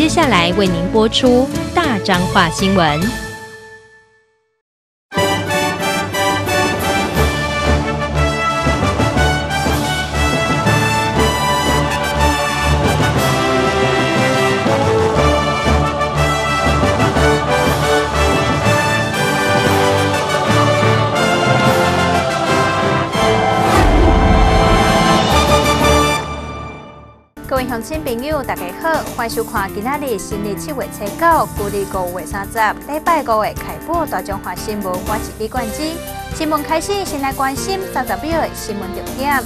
接下来为您播出大张化新闻。大家好，欢迎收看今仔日新历七月初九，古历五月三十，礼拜五的开播大中华新闻，我是李冠基。新闻开始，先来关心三十秒的新闻重点。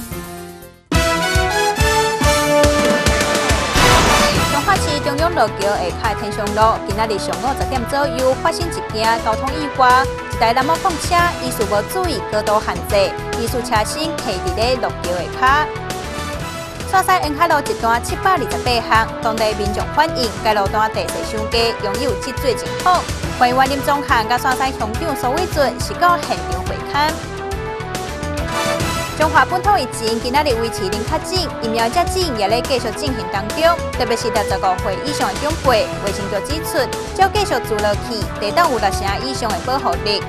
中华市中央路桥下开天祥路，今仔日上午十点左右发生一件交通意外，一台蓝毛矿车疑似无注意高度限制，疑似车身卡伫咧路桥下卡。山西恩海路一段七百二十八项，当地民众反映该路段地势伤低，拥有积水情况。关于林总汉甲山西乡长苏伟俊是到现场会勘。中华本土疫情今仔日维持零确诊，疫苗接种也咧继续进行当中，特别是六十五岁以上的长辈，卫生局指出，要继续做落去，得到有六成以上的保护力。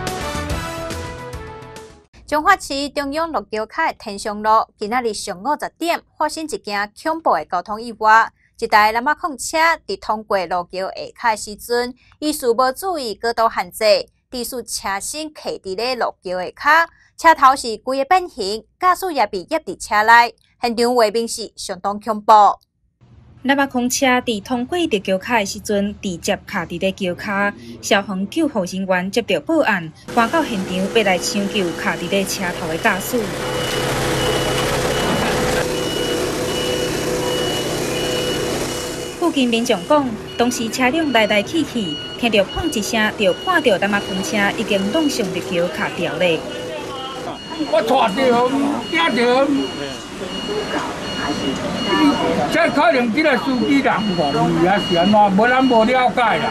彰化市中央路桥卡天祥路，今仔日上午十点发生一件恐怖的交通意外。一台蓝马控车伫通过路桥下卡时阵，疑似无注意高度限制，致使车身卡伫咧路桥下卡，车头是规个变形，驾驶也被压伫车内，现场画面是相当恐怖。南马空车伫通过着桥卡的时阵，直接卡伫咧桥卡。消防救护人员接到报案，赶到现场要来抢救卡伫咧车头的驾驶员。附近民众讲，当时车辆来来去去，听到砰一声，就看到南马空车已经弄上立桥卡掉咧。我抓着，惊着。这可能这个司机人无意啊是安怎，无咱无了解啦。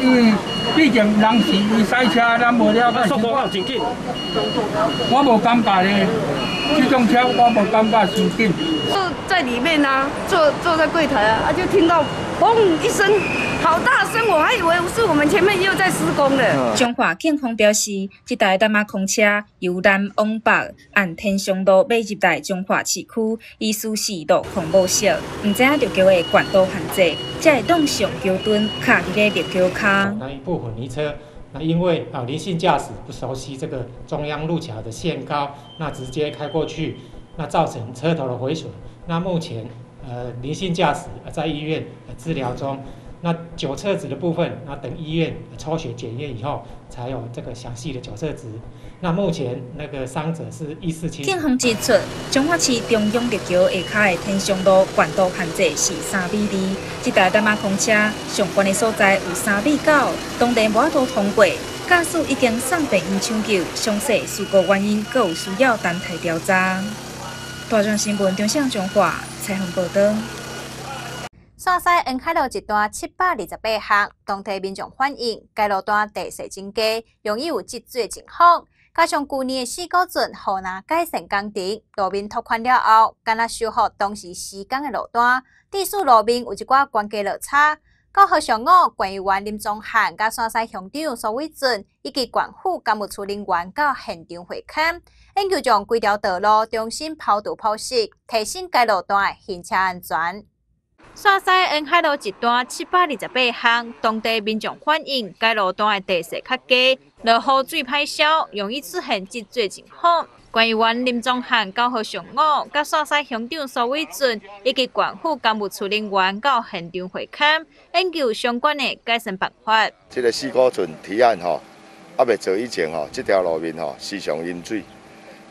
因为毕竟人是伊赛车，咱无了解。速度真紧，我无感觉咧，这种车我无感觉太紧。坐在里面啊，坐坐在柜台啊，啊就听到嘣一声。好大声！我还以为是我们前面又在施工呢。中华警方表示，这台大马空车由南往北按天祥路北入台中华市区，疑似是路况不熟，唔知影就叫的管道限制，才会当上桥墩卡伫咧立桥卡。那一部混泥车，那因为啊离性驾驶不熟悉这个中央路桥的限高，那直接开过去，那造成车头的毁损。那目前呃离性驾驶在医院治疗中。那酒测值的部分，那等医院抽血检验以后，才有这个详细的酒测值。那目前那个伤者是一四七。警方指出，彰化市中央立桥下骹的天祥路管道限制是三米二，这台大马空车上关的所在有三米九，当地无法度通过，驾驶已经送病院抢救，详细事故原因各有需要单台调查。大众新闻中向彰化采访报道。山西沿海路一段七百二十八号，当地民众反映该路段地势增加，容易有积水情况。加上去年的四股圳河南改善工程，路面拓宽了后，敢若修复当时施工的路段，致使路面有一寡关节落差。到号上午，管委员林宗汉、甲山西乡长苏伟俊以及管府干务处人员到现场会勘，研究将规条道路重新抛土抛石，提升该路段的行车安全。山西恩海路一段七百二十八巷，当地民众反映该路段的地势较低，落雨水歹消，容易出现积水情况。关于员林宗汉九号上午，甲山西乡长苏伟俊以及管府干部处人员到现场会勘，研究相关的改善办法。这个四股村提案吼，还未做以前吼，这条路面吼时常淹水。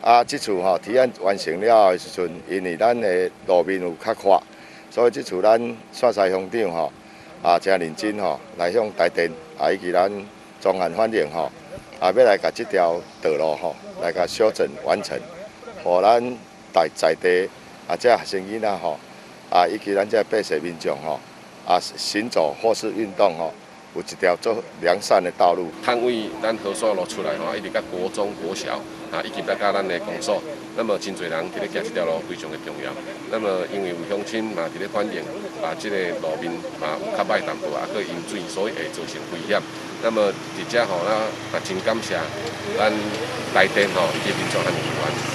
啊，这次吼提案完成了的时阵，因为咱的路面有较宽。所以这次咱山西乡长吼啊，真认真吼，来向台电啊以及咱中岸反映吼，啊要来甲这条道路吼来甲修正完成，互咱在在地啊这学生囡仔吼啊以及咱这百姓民众吼啊行走或是运动吼有一条做良善的道路。摊位咱河沙路出来吼，一直到国中、国小啊以及甲咱的公所。那么真侪人伫咧行这条路非常的重要。那么因为有乡亲嘛伫咧反映，啊，这个路面嘛有较歹淡薄，啊，佮淹水，所以会造成危险。那么伫遮吼，咱也真感谢咱台电吼以及民众和议员，因因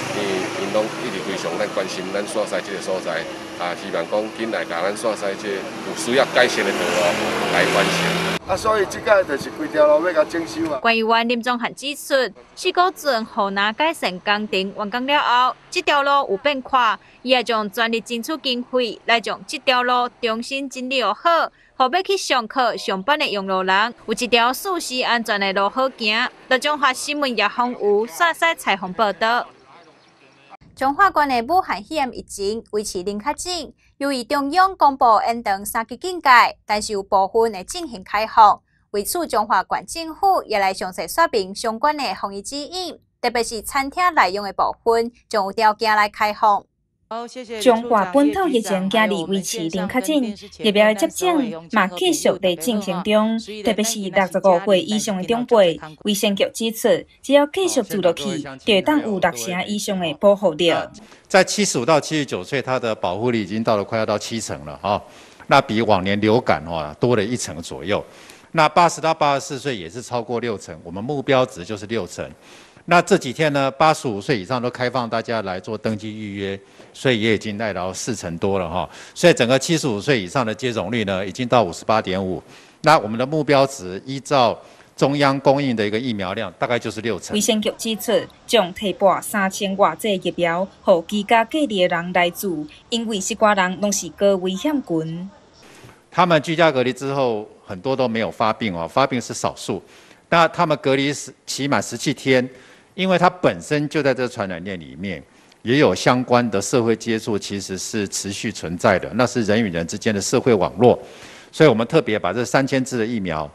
拢一直非常咱关心咱所在这个所在，啊，希望讲紧来甲咱所在这有需要改善的道路来完成。啊，所以即个就是规条路要甲整修啊。关于阮林总汉指出，四股镇河南改善工程完工了后，这条路有变宽，伊也将全力争取经费来将这条路重新整理好。后要去上课、上班的用路人有一条舒适安全的路好行。来中华新闻叶丰武刷西采访报道。中华关的武汉肺炎疫情维持零确诊，由于中央公布延长三级警戒，但是有部分会进行开放。为此，中华关政府也来详细说明相关的防疫指引，特别是餐厅内用的部分，将有条件来开放。中华本土疫情今日维持零确诊，疫苗接种嘛继续在进行中，特别是六十五岁以上的长辈。卫生局指出，只要继续做落去，就当有六成以上的保护力。在七十五到七十九岁，它的保护力已经到了快要到七成了哈，那比往年流感话多了一成左右。那八十到八十四岁也是超过六成，我们目标值就是六成。那这几天呢，八十五岁以上都开放大家来做登记预约，所以也已经来到四成多了哈。所以整个七十五岁以上的接种率呢，已经到五十八点五。那我们的目标值依照中央供应的一个疫苗量，大概就是六成。卫生局指出，将提拨三千外剂疫苗，给居家隔离的人来做，因为西瓜人拢是高危险群。他们居家隔离之后，很多都没有发病哦，发病是少数。那他们隔离十起码十七天。因为它本身就在这传染链里面，也有相关的社会接触，其实是持续存在的，那是人与人之间的社会网络，所以我们特别把这三千支的疫苗，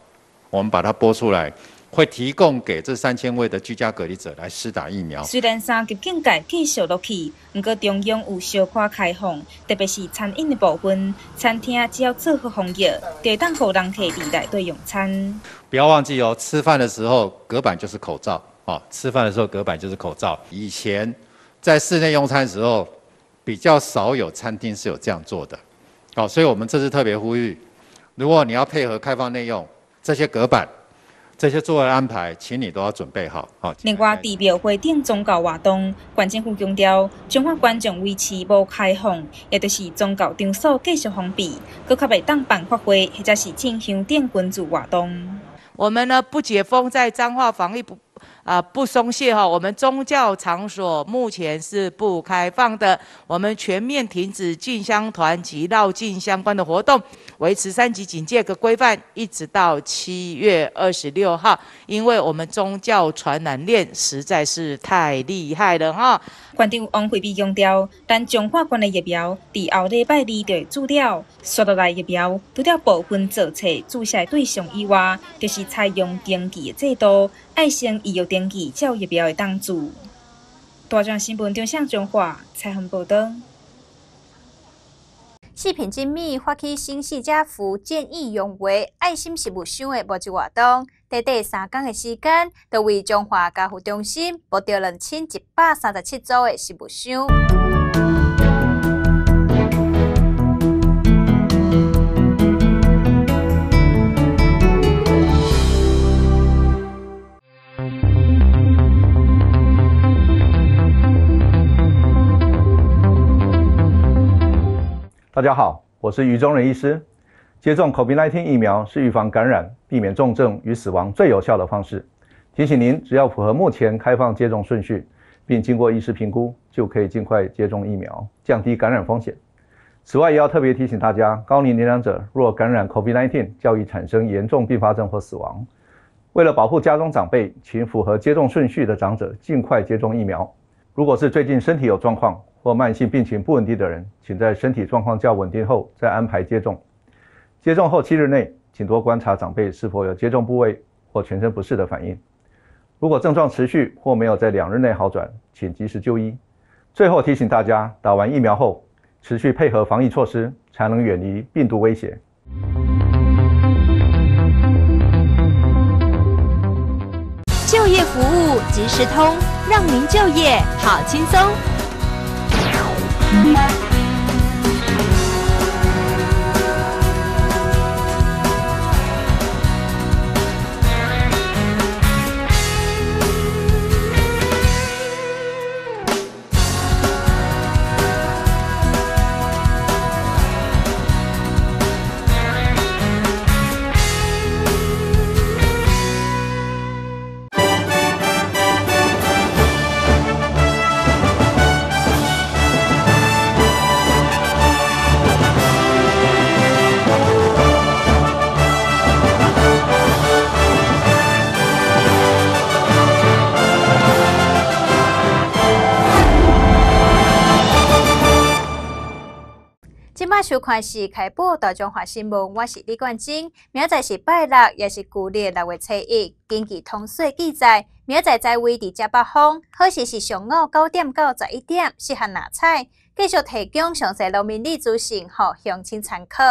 我们把它拨出来，会提供给这三千位的居家隔离者来施打疫苗。虽然三级警戒继续落去，不过中央有小可开放，特别是餐饮的部分，餐厅只要做好防疫，就当互人客伫内对用餐。不要忘记哦，吃饭的时候隔板就是口罩。哦，吃饭的时候隔板就是口罩。以前在室内用餐的时候，比较少有餐厅是有这样做的。好，所以我们这次特别呼吁，如果你要配合开放内用，这些隔板、这些座位安排，请你都要准备好。好。另外，地表会顶宗教活动，关政府强调，中华观众维持无开放，也就是宗教场所继续封闭，搁较袂当办法会或者是进行电关注活动。我们呢不解封，在彰化防疫不。啊，不松懈哈！我们宗教场所目前是不开放的，我们全面停止进香团及绕境相关的活动，维持三级警戒的规范，一直到七月二十六号。因为我们宗教传染链实在是太厉害了哈！馆长王惠碧强调，但中华关的疫苗，伫后礼拜二就会注掉，刷落来疫苗，除了部分注册注射对象以外，就是采用登记的制度。爱心已有登记，教育表的档主。大众新闻中向中华采访报道。视频揭秘发起新四家福见义勇为爱心事务箱的募集活动，短短三天的时间，就为中华家福中心募到两千一百三十七组的事务箱。大家好，我是余中仁医师。接种 COVID-19 疫苗是预防感染、避免重症与死亡最有效的方式。提醒您，只要符合目前开放接种顺序，并经过医师评估，就可以尽快接种疫苗，降低感染风险。此外，也要特别提醒大家，高龄年长者若感染 COVID-19，较易产生严重并发症或死亡。为了保护家中长辈，请符合接种顺序的长者尽快接种疫苗。如果是最近身体有状况，或慢性病情不稳定的人，请在身体状况较稳定后再安排接种。接种后七日内，请多观察长辈是否有接种部位或全身不适的反应。如果症状持续或没有在两日内好转，请及时就医。最后提醒大家，打完疫苗后，持续配合防疫措施，才能远离病毒威胁。就业服务即时通，让您就业好轻松。今麦收看是开播大众化新闻，我是李冠金。明仔是拜六，也是旧历六月初一。根据通讯记载，明仔在位伫遮北方，好时是上午九点到十一点，适合拿菜。继续提供详细路面地资讯，互乡亲参考。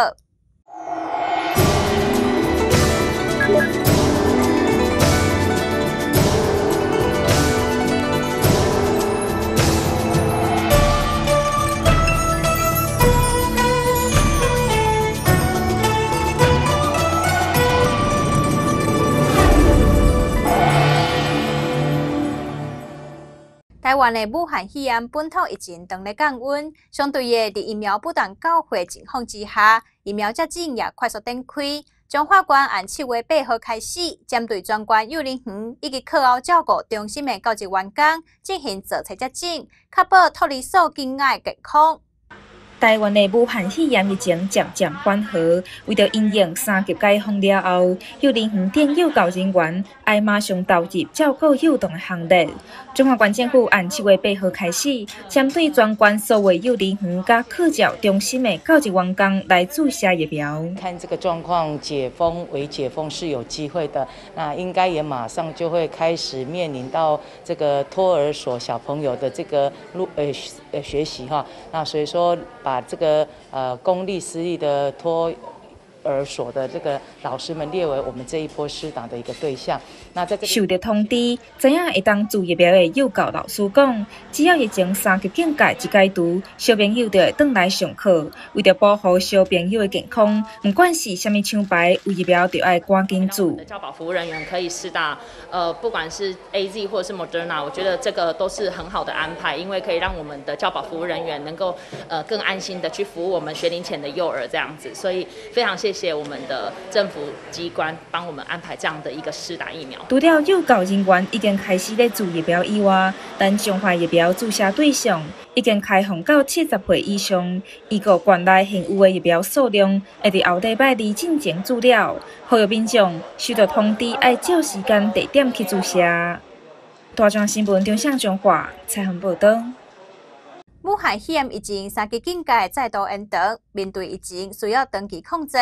台湾的武汉肺炎本土疫情正在降温，相对的，伫疫苗不断到货情况之下，疫苗接种也快速展开。中华关按七月八号开始，针对专关幼儿园以及课后照顾中心的高级员工进行坐车接种，确保脱离所境外健康。台湾的武汉肺炎疫情渐渐缓和，为着应应三级解封了后，幼儿园等幼教人员爱马上投入照顾幼童的行列。中华关政府按七月八号开始，针对全关所有幼儿园甲课教中心的教职员工来注射疫苗。看这个状况，解封为解封是有机会的，那应该也马上就会开始面临到这个托儿所小朋友的这个路呃学习哈。那所以说。把这个呃公立私立的托儿所的这个老师们列为我们这一波师党的一个对象。那在这受到通知，怎样会当做疫苗的幼教老师讲，只要疫情三级境界一解除，小朋友就会回来上课。为了保护小朋友的健康，不管是什么厂牌，有疫苗就要赶紧做。教保服务人员可以施打，呃，不管是 A Z 或者是 Moderna，我觉得这个都是很好的安排，因为可以让我们的教保服务人员能够呃更安心的去服务我们学龄前的幼儿这样子。所以非常谢谢我们的政府机关帮我们安排这样的一个施打疫苗。除了幼教人员已经开始在做疫苗以外，但中华疫苗注射对象已经开放到七十岁以上。一个县内现有的疫苗数量会伫后礼拜二进行注料，呼吁民众收到通知，要照时间地点去注射。大众新闻中向中华采访报道。武汉肺炎疫情三级警戒再度延长，面对疫情需要长期控制。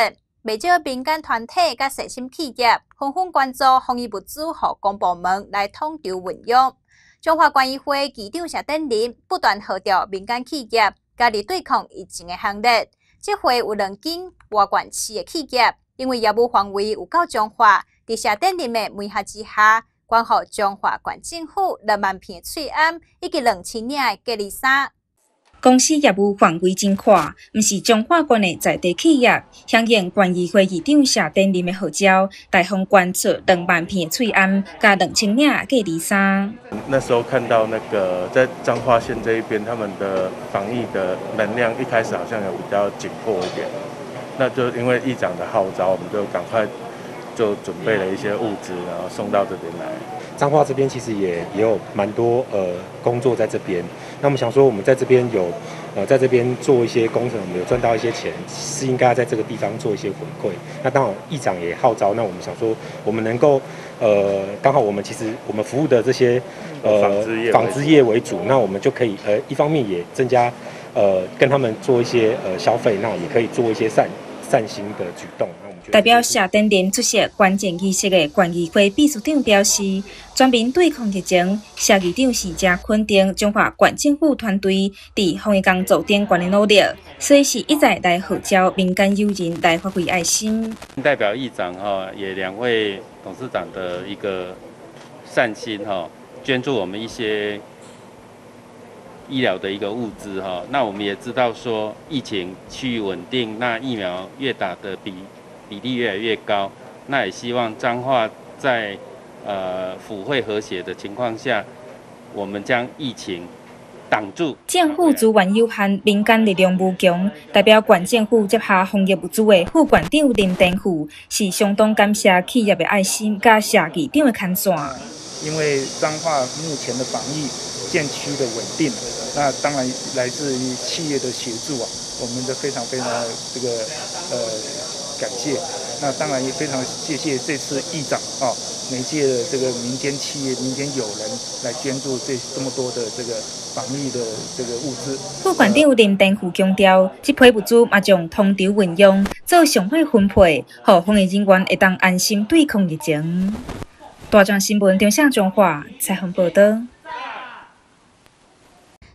未少民间团体甲细心企业纷纷关注防疫物资，互公部门来统筹运用。中华关医会议长谢登林不断号召民间企业加入对抗疫情的行列。这回有两间外管市的企业，因为业务范围有够中华，伫谢登林的门下之下，关乎中华县政府两万片翠安以及两千领的隔离衫。公司业务范围真宽，毋是中华县的在地企业，响应关议会议长谢登林的号召，大方捐出两万片翠安加两千领隔离衫。那时候看到那个在彰化县这一边，他们的防疫的能量一开始好像有比较紧迫一点，那就因为议长的号召，我们就赶快就准备了一些物资，然后送到这边来。彰化这边其实也也有蛮多呃工作在这边，那我们想说我们在这边有呃在这边做一些工程，我们有赚到一些钱，是应该在这个地方做一些回馈。那当然议长也号召，那我们想说我们能够呃刚好我们其实我们服务的这些呃纺织业为主，那我们就可以呃一方面也增加呃跟他们做一些呃消费，那也可以做一些善善心的举动。代表谢登林出席关键仪式的关议会秘书长表示，全面对抗疫情，谢议长是正肯定中华县政府团队伫防疫工作顶关的努力，所以是一再来号召民间友人来发挥爱心。代表议长哈，也两位董事长的一个善心哈，捐助我们一些医疗的一个物资哈。那我们也知道说疫情趋于稳定，那疫苗越打的比比例越来越高，那也希望彰化在呃府会和谐的情况下，我们将疫情。挡住政府资源有限，民间力量无穷。代表县政府接下防疫物资的副县长林登富是相当感谢企业的爱心，加社议长的牵线。因为彰化目前的防疫渐趋的稳定，那当然来自于企业的协助啊，我们的非常非常这个呃感谢。那当然也非常谢谢这次议长啊，每届的这个民间企业、民间友人来捐助这这么多的这个。防疫的这个物资。副县长林登富强调，这批物资也将通筹运用，做上好分配，让防疫人员会当安心对抗疫情。大庄新闻中向中华采访报道。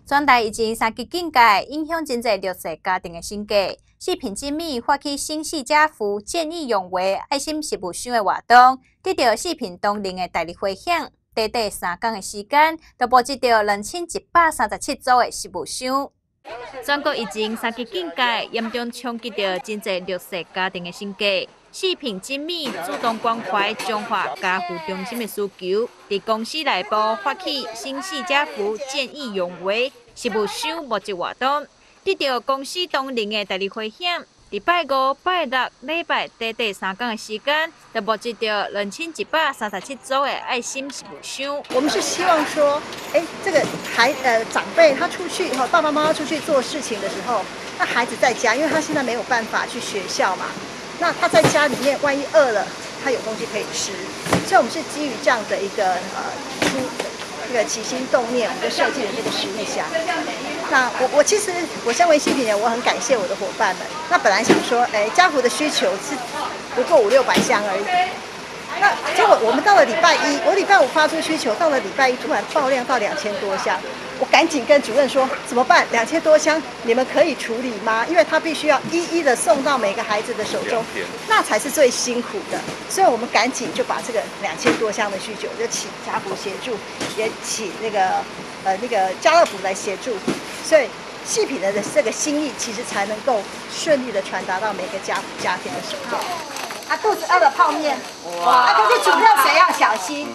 转台疫情三级警戒，影响真济弱势家庭的生计。视频精密发起新市家福见义勇为爱心食物箱的活动，得到视频当年的大力回响。短短三天的时间，就布置到两千一百三十七组的食物箱。全国疫情三级警戒，严重冲击到真济弱势家庭的生计。视频精密主动关怀中华家福中心的需求，伫公司内部发起新市家福见义勇为食物箱募集活动，得到公司当年的大力回响。礼拜五、拜六、礼拜短短三天的时间，就募集到两千一百三十七组的爱心食物箱。我们是希望说，哎，这个孩呃长辈他出去以后，爸爸妈妈出去做事情的时候，那孩子在家，因为他现在没有办法去学校嘛，那他在家里面万一饿了，他有东西可以吃。所以我们是基于这样的一个呃出。这个起心动念，我们就设计了这个食物箱。那我我其实我身为新品人，我很感谢我的伙伴们。那本来想说，哎，家福的需求是不过五六百箱而已。那结果我们到了礼拜一，我礼拜五发出需求，到了礼拜一突然爆量到两千多箱。我赶紧跟主任说怎么办？两千多箱，你们可以处理吗？因为他必须要一一的送到每个孩子的手中，那才是最辛苦的。所以我们赶紧就把这个两千多箱的需求就请家福协助，也请那个呃那个家乐福来协助，所以细品的这个心意其实才能够顺利的传达到每个家家庭的手中。他肚子饿了泡面，哇！可是主任谁要小心？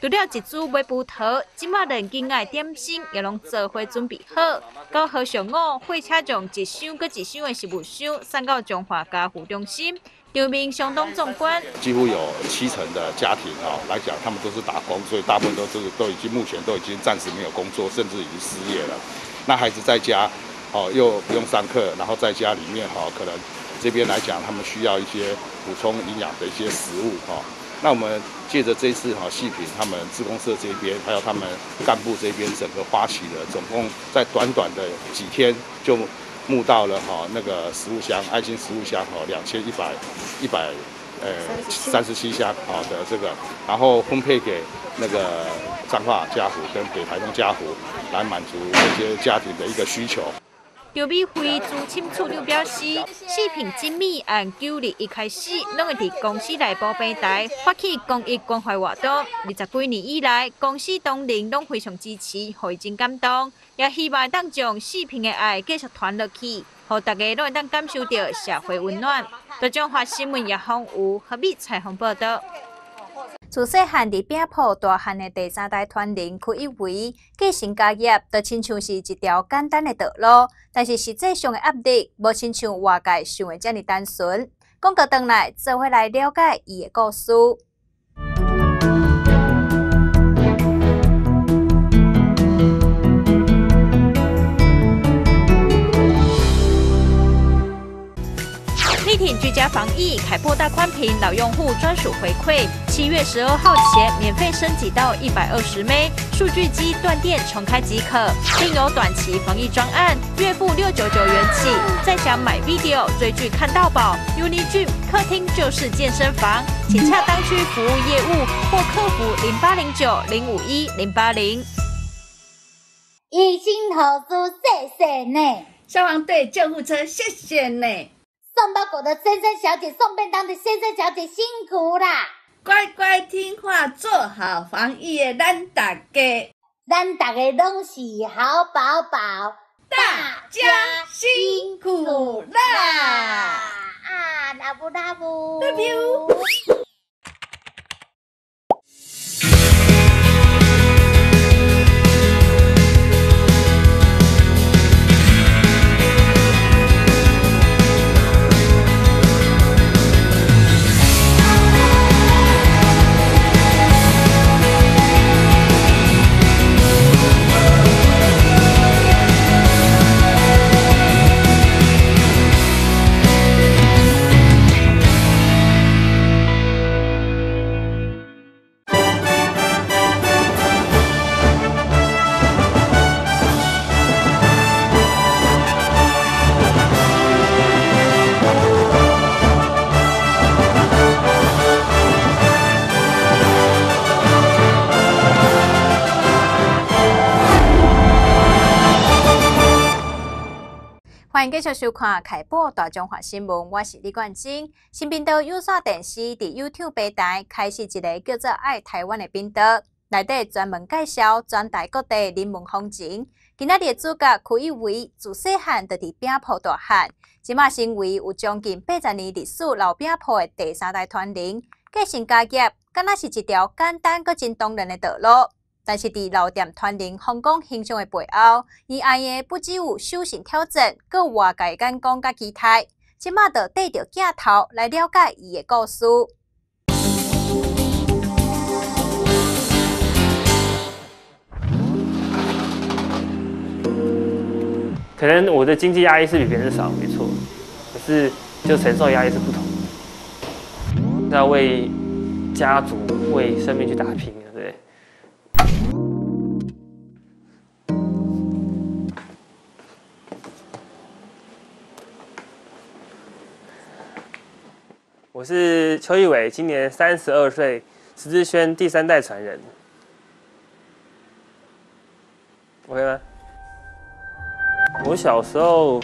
除了一组买葡萄，今麦人敬爱点心也拢做伙准备好。到河上午，会车将一箱搁一箱的食物箱送到中华家福中心，场面相当壮观。几乎有七成的家庭啊来讲，他们都是打工，所以大部分都是都已经目前都已经暂时没有工作，甚至已经失业了。那孩子在家，哦又不用上课，然后在家里面哈，可能这边来讲，他们需要一些补充营养的一些食物哈。那我们借着这次哈细品他们自公社这边，还有他们干部这边，整个发起了，总共在短短的几天就募到了哈那个食物箱，爱心食物箱哈两千一百一百呃三十七箱好的这个，然后分配给那个彰化家福跟北台东家福，来满足这些家庭的一个需求。刘美辉驻青处长表示，视频精密按九日一开始，拢会伫公司内部平台发起公益关怀活动。二十几年以来，公司当年拢非常支持，会真感动，也希望当将视频的爱继续传落去，让大家拢会当感受到社会温暖。多种发新闻也丰有何必采访报道。自细汉伫饼铺大汉的第三代传人，可以为继承家业，就亲像是一条简单的道路。但是实际上的压力，无亲像外界想的遮尔单纯。广告回来，做伙来了解伊的故事。立体居家防疫，凯擘大宽屏老用户专属回馈，七月十二号前免费升级到一百二十 M，数据机断电重开即可。另有短期防疫专案，月付六九九元起。再想买 video 追剧看到饱，Unigym 客厅就是健身房，请洽当区服务业务或客服零八零九零五一零八零。一心投资，谢谢呢。消防队救护车，谢谢呢。送包裹的先生小姐，送便当的先生小姐，辛苦啦！乖乖听话，做好防疫的咱大家。咱大家拢是好宝宝，大家辛苦啦！啊，拉布拉布，love you。继续收看《凯播大中华新闻》，我是李冠金。新频道有线电视伫 YouTube 平台开始一个叫做“爱台湾”的频道，内底专门介绍全台各地人文风情。今仔日的主角可以为自细汉就伫饼铺大汉，即马成为有将近八十年历史老饼铺的第三代传人，继承家业，敢若是一条简单搁真动人的道路。但是，伫老店传人香港形象的背后，伊爱的不只有修行挑战，搁外界眼光甲期待。即马就带着镜头来了解伊的故事。可能我的经济压力是比别人少，没错，可是就承受压力是不同的。要为家族、为生命去打拼。我是邱义伟，今年三十二岁，石志轩第三代传人。OK 吗？我小时候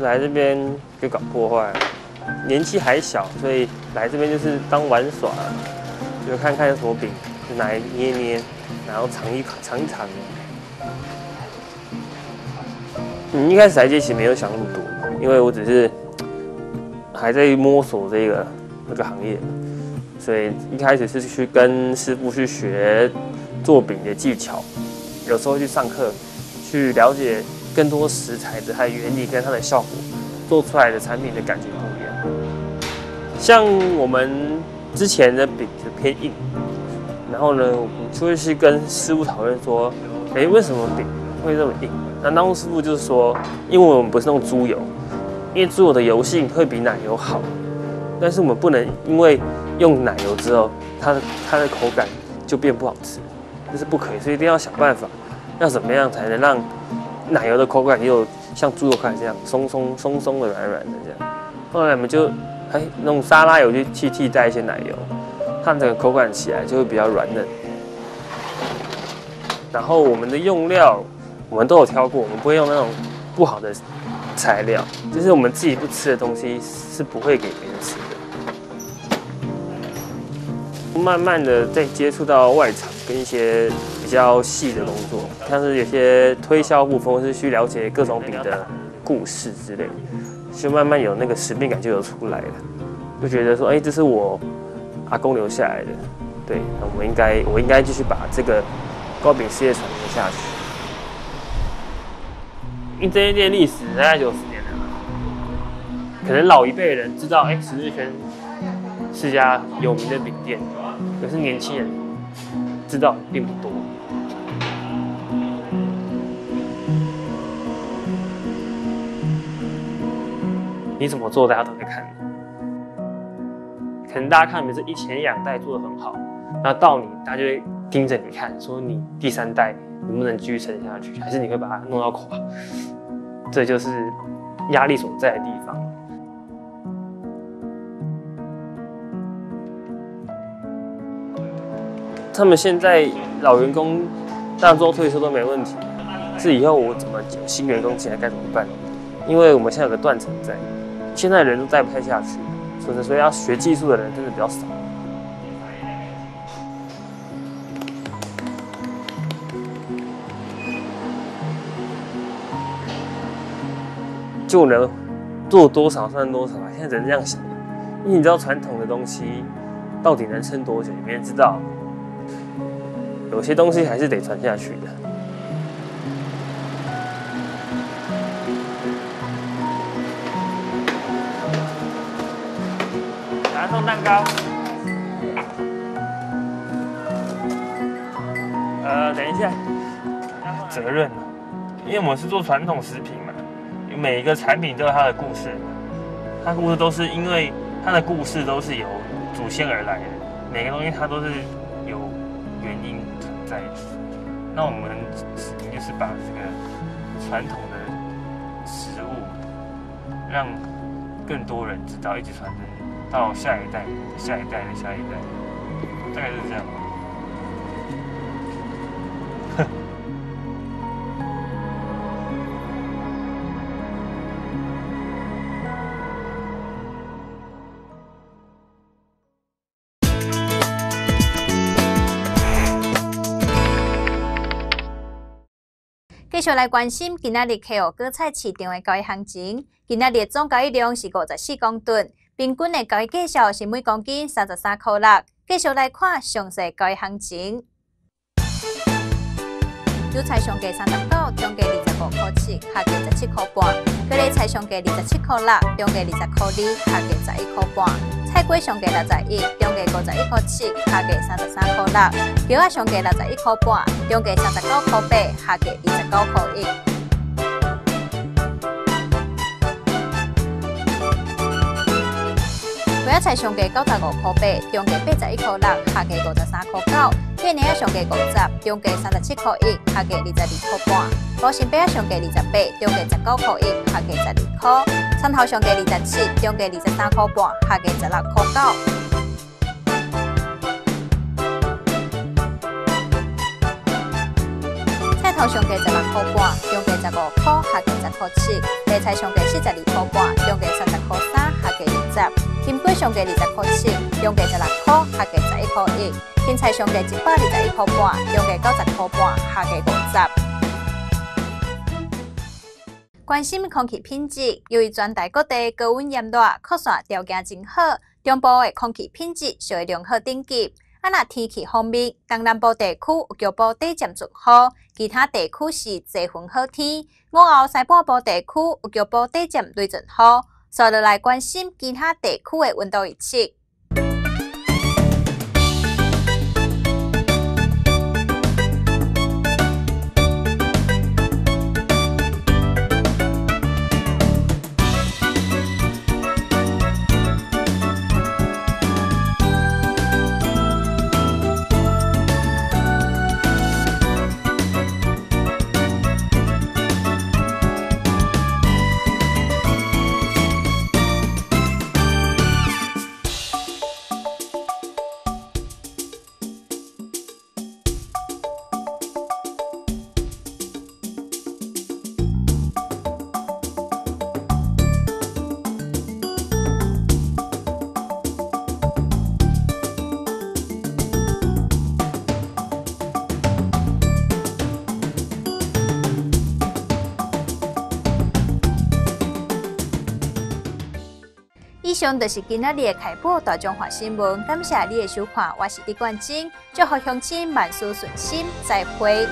来这边就搞破坏，年纪还小，所以来这边就是当玩耍，就看看有什么饼，就拿捏捏，然后尝一尝一尝。你一开始来这其实没有想那么多，因为我只是。还在摸索这个这个行业，所以一开始是去跟师傅去学做饼的技巧，有时候去上课，去了解更多食材的它的原理跟它的效果，做出来的产品的感觉不一样。像我们之前的饼就偏硬，然后呢，我就会去跟师傅讨论说，哎，为什么饼会这么硬？那当师傅就是说，因为我们不是用猪油。因为猪油的油性会比奶油好，但是我们不能因为用奶油之后，它的它的口感就变不好吃，这是不可以，所以一定要想办法，要怎么样才能让奶油的口感也有像猪肉块这样松松松松的、软软的这样。后来我们就哎弄沙拉油去去替代一些奶油，它整个口感起来就会比较软嫩。然后我们的用料我们都有挑过，我们不会用那种不好的。材料就是我们自己不吃的东西，是不会给别人吃的。慢慢的在接触到外场跟一些比较细的工作，像是有些推销部分，是去了解各种饼的故事之类，就慢慢有那个使命感就有出来了，就觉得说，哎，这是我阿公留下来的，对，那我应该我应该继续把这个糕饼事业传承下去。因这一店历史大概九十年了，可能老一辈人知道，哎，十日轩是家有名的饼店，可是年轻人知道并不多。你怎么做，大家都在看。可能大家看你们这一前两代做的很好，那到你，大家就会盯着你看，说你第三代。能不能继续撑下去，还是你会把它弄到垮？这就是压力所在的地方。他们现在老员工大多退休都没问题，是以后我怎么新员工进来该怎么办？因为我们现在有个断层在，现在人都带不太下去，所以说要学技术的人真的比较少。就能做多少算多少。现在只能这样想，因为你知道传统的东西到底能撑多久，没人知道。有些东西还是得传下去的。拿送蛋糕。呃，等一下，责任，因为我们是做传统食品嘛，每一个产品都有它的故事，它故事都是因为它的故事都是由祖先而来的，每个东西它都是有原因存在的。那我们就是把这个传统的食物，让更多人知道，一直传承到下一代、下一代的下一代，大概是这样。续来关心今仔日客户果菜市场的交易行情。今仔日总交易量是五十四公吨，平均的交易价数是每公斤三十三块六。继续来看详细交易行情。韭菜上价三十九，中价二十五块七，下价十七块半；各类菜上价二十七块六，中价二十块二，下价十一块半。菜龟上价六十一，中价五十一块七，下价三十三块六；桥仔上价六十一块半，中价三十九块八，下价二十九块一。花仔菜上价九十五块八，中价八十一块六，下价五十三块九；片叶上价五十，中价三十七块一，下价二十二块半；罗心贝上价二十八，中价十九块一，下价十二块。参头上价二十七，中价二十三块半，下价十六块九。菜头上价十六块半，中价十五块，下价十块七。白菜上价四十二块半，中价三十块三，下价二十。金龟上价二十块七，中价十六块，下价十一块一。芹菜上价一百二十一块半，中价九十块半，下价五十。关心空气品质，由于全台各地高温炎热，扩散条件真好，中部的空气品质属于良好等级。啊，那天气方面，东南部地区有局部低渐转好，其他地区是多云好天。午后西半部地区有局部低渐雷阵雨。所以来关心其他地区的温度预测。上就是今仔日的开播大众化新闻，感谢你的收看，我是李冠金，祝福乡亲万事顺心，再会。